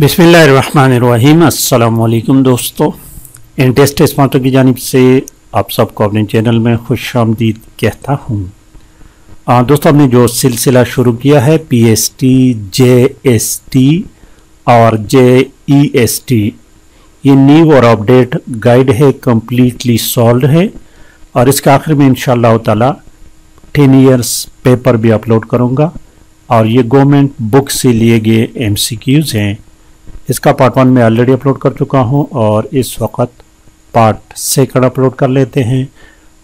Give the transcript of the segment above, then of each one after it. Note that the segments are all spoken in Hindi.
बिसमीम दोस्तों। इंटेस्ट स्मार्टो की जानब से आप सबको अपने चैनल में खुश आमदीद कहता हूँ। दोस्तों, हमने जो सिलसिला शुरू किया है P S T J S T और जे ई एस टी ये न्यू और अपडेट गाइड है कम्प्लीटली सॉल्व है और इसके आखिर में इन ताला टेन ईयर्स पेपर भी अपलोड करूँगा और ये गवर्नमेंट बुक से लिए गए एम सी क्यूज़ हैं। इसका पार्ट वन में ऑलरेडी अपलोड कर चुका हूँ और इस वक्त पार्ट सेकंड अपलोड कर लेते हैं।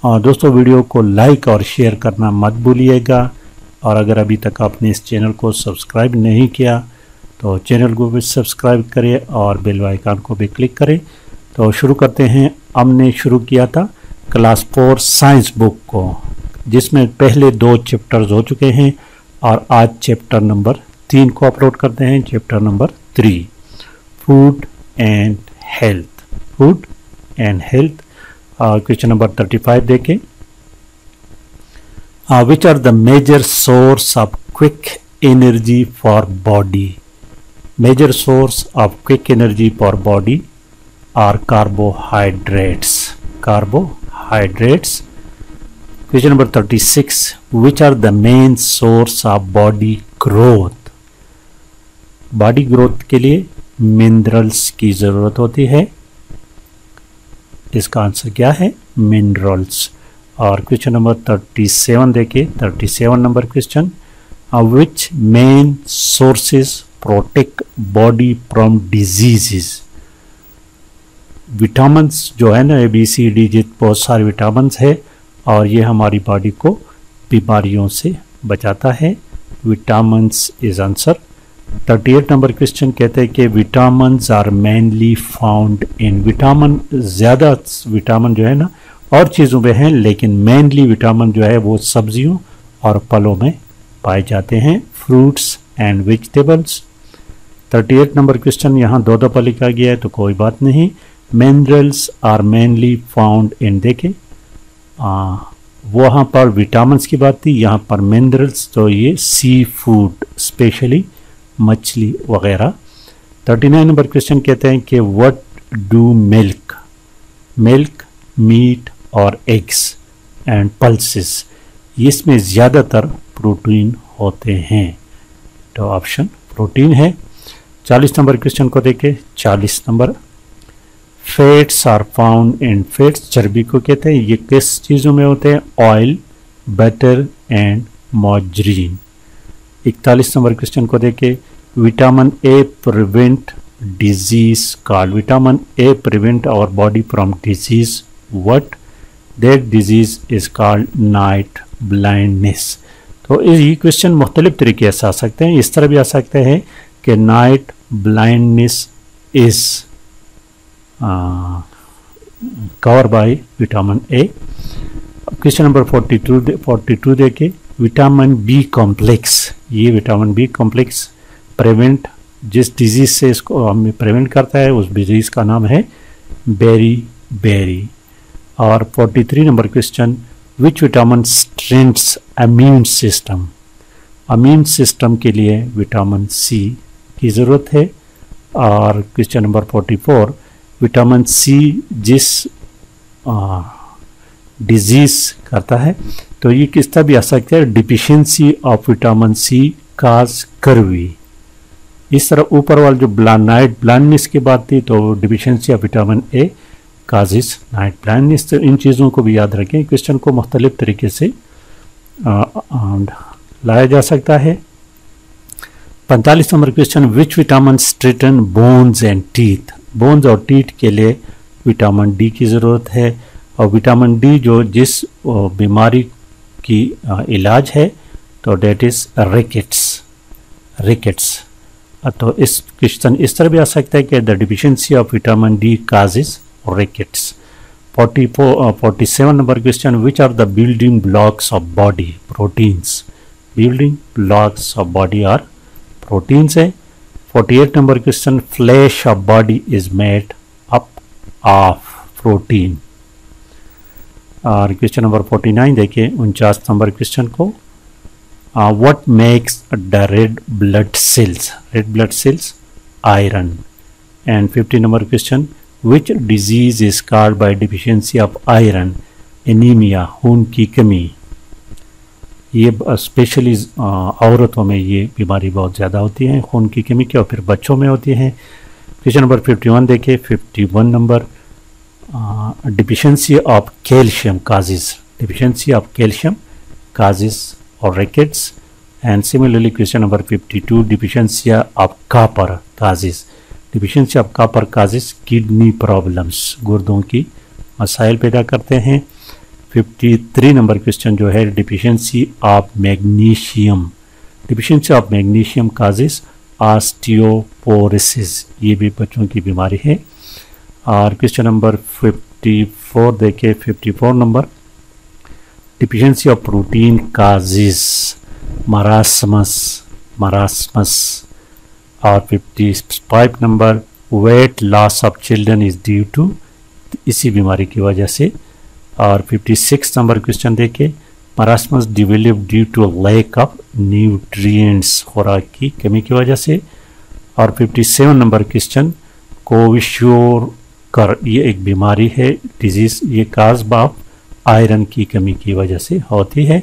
और दोस्तों वीडियो को लाइक और शेयर करना मत भूलिएगा। और अगर अभी तक आपने इस चैनल को सब्सक्राइब नहीं किया तो चैनल को भी सब्सक्राइब करें और बेल आइकन को भी क्लिक करें। तो शुरू करते हैं। हमने शुरू किया था क्लास फोर साइंस बुक को, जिसमें पहले दो चैप्टर्स हो चुके हैं और आज चैप्टर नंबर तीन को अपलोड करते हैं chapter number three food and health food and health question number thirty five देखें which are the major source of quick energy for body major source of quick energy for body are carbohydrates carbohydrates question number thirty six which are the main source of body growth body growth के लिए मिनरल्स की ज़रूरत होती है। इसका आंसर क्या है? मिनरल्स। और क्वेश्चन नंबर थर्टी सेवन देखिए। Thirty seven number question. Which main sources protect body from diseases? Vitamins जो है ना, ए, बी, सी, डी, जित बहुत सारे विटामिन्स है और ये हमारी बॉडी को बीमारियों से बचाता है। Vitamins is answer thirty eight number question कहते हैं कि vitamin are mainly found in vitamin ज़्यादा विटामिन जो है ना, और चीज़ों में हैं, लेकिन मेनली विटामिन जो है वो सब्जियों और फलों में पाए जाते हैं fruits and vegetables thirty eight number question यहाँ दो दफ़ा लिखा गया है तो कोई बात नहीं। Minerals are mainly found in देखें। वहाँ पर विटामिन की बात थी, यहाँ पर मिनरल्स तो ये सी फ़ूड स्पेशली मछली वगैरह। थर्टी नाइन नंबर क्वेश्चन कहते हैं कि what do milk milk meat और एग्स एंड पल्सेस इसमें ज़्यादातर प्रोटीन होते हैं। तो ऑप्शन प्रोटीन है। चालीस नंबर क्वेश्चन को देखें। चालीस number. Fats are found in fats चर्बी को कहते हैं। ये किस चीज़ों में होते हैं? ऑयल बटर एंड मॉजरीन इकतालीस नंबर क्वेश्चन को देखे। Vitamin A prevent disease called vitamin A prevent our body from disease what that disease is called night blindness तो ये क्वेश्चन मुख्तलिफ़ तरीके से आ सकते हैं। इस तरह भी आ सकते हैं कि night blindness is cover by vitamin A question number 42 42 देखे। विटामिन बी कॉम्प्लेक्स ये विटामिन बी कॉम्प्लेक्स प्रिवेंट, जिस डिज़ीज़ से इसको हमें प्रिवेंट करता है, उस डिज़ीज़ का नाम है बेरी बेरी और 43 number question which vitamin strengths immune system immune system के लिए विटामिन सी की ज़रूरत है। और क्वेश्चन नंबर 44 विटामिन सी जिस डिज़ीज़ करता है तो ये किस तरह भी आ सकता है? Deficiency of vitamin C cause scurvy इस तरह ऊपर वाले जो नाइट ब्लाइंडनेस की बात थी तो deficiency of vitamin A causes night blindness तो इन चीज़ों को भी याद रखें। क्वेश्चन को मुख्तलिफ़ तरीके से आ, आ, लाया जा सकता है। पैंतालीस number question which vitamin strengthen bones and teeth bones और टीथ के लिए विटामिन डी की ज़रूरत है। और विटामिन डी जो जिस बीमारी की इलाज है तो डेट इज़ रिकेट्स रिकेट्स तो इस क्वेश्चन इस तरह भी आ सकता है कि the deficiency of vitamin D cause causes rickets 44 47 number question which are the building blocks of body proteins building blocks of body are proteins है। 48 number question flesh of body is made up of protein और क्वेश्चन नंबर 49 देखिए, उनचास नंबर क्वेश्चन को what makes the red blood cells red blood cells iron and 50 number question which disease is called by deficiency of iron anaemia खून की कमी ये स्पेशली औरतों में ये बीमारी बहुत ज़्यादा होती है खून की कमी की और फिर बच्चों में होती है। क्वेश्चन नंबर 51 देखिए 51 number deficiency of calcium causes deficiency of calcium causes और rickets and similarly, question number 52 deficiency of copper causes. Deficiency of copper causes kidney problems. गुर्दों की मसाइल पैदा करते हैं। 53 नंबर क्वेश्चन जो है deficiency of magnesium deficiency of magnesium causes osteoporosis ये भी बच्चों की बीमारी है। और क्वेश्चन नंबर 54 देखिए 54 number deficiency of protein causes marasmus marasmus. और 55 number weight loss of children is due to इसी बीमारी की वजह से. और 56 नंबर क्वेश्चन देखिए marasmus develop due to lack of nutrients खुराक की कमी की वजह से. और 57 नंबर क्वेश्चन कोविश्योर कर, ये एक बीमारी है डिज़ीज़ ये काज बाप आयरन की कमी की वजह से होती है।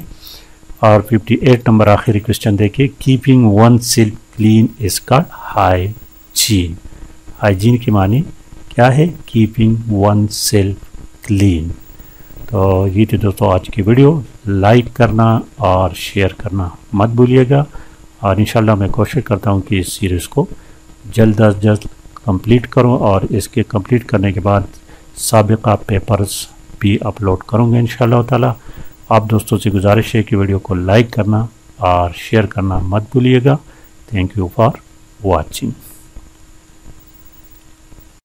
और 58 नंबर आखिरी क्वेश्चन देखिए keeping one self clean is called hygiene hygiene की मानी क्या है? कीपिंग वन सेल्फ क्लीन तो ये थी दोस्तों आज की वीडियो। लाइक करना और शेयर करना मत भूलिएगा। और इंशाल्लाह मैं कोशिश करता हूँ कि इस सीरीज़ को जल्द अज जल्द कंप्लीट करूँ और इसके कंप्लीट करने के बाद सबका पेपर्स भी अपलोड करूँगा इन ताला। आप दोस्तों से गुजारिश है कि वीडियो को लाइक करना और शेयर करना मत भूलिएगा। Thank you for watching